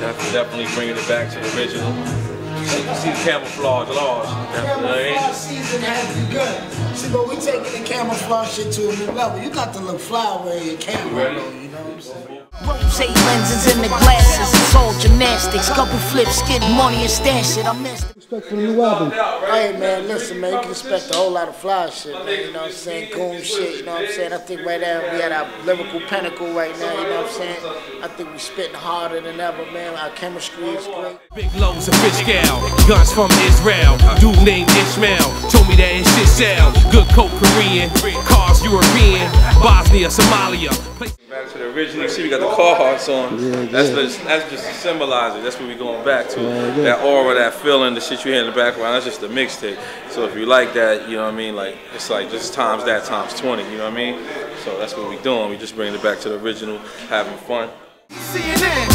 definitely bringing it back to the original. See, see the camouflage laws. You know what I mean? Camouflage season has begun. See, but we taking the camouflage shit to a new level. You got to look fly wearing your camo, ready? you know what I'm saying? Rose lenses in the glasses, it's all gymnastics. Couple flips, get money and stash it. I missed it. Respect for the new album. Hey man, listen man, you can expect a whole lot of fly shit, man. You know what I'm saying? Goon shit, you know what I'm saying? I think right now we at our lyrical pinnacle right now, you know what I'm saying? I think we spitting harder than ever, man. Our chemistry is great. Big loads of fish gal, guns from Israel. Dude named Ishmael told me that his shit sell. Good coat Korean, cars European, Bosnia, Somalia. Back to the original. You see, we got the cards on. Yeah, that's yeah. just that's just to symbolize it. That's what we're going back to. Yeah, yeah. That aura, that feeling, the shit you hear in the background. That's just the mixtape. So if you like that, you know what I mean. Like it's like just times that times twenty. You know what I mean. So that's what we're doing. We just bringing it back to the original, having fun. CNN,